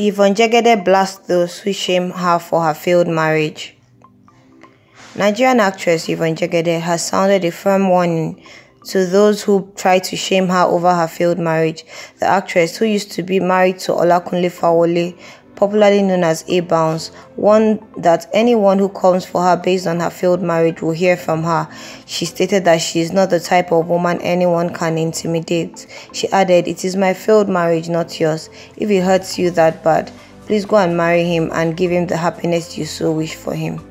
Yvonne Jegede blasts those who shame her for her failed marriage. Nigerian actress Yvonne Jegede has sounded a firm warning to those who try to shame her over her failed marriage. The actress, who used to be married to Olakunle Fawole, popularly known as Abounce, warned that anyone who comes for her based on her failed marriage will hear from her. She stated that she is not the type of woman anyone can intimidate. She added, It is my failed marriage, not yours. If it hurts you that bad, please go and marry him and give him the happiness you so wish for him.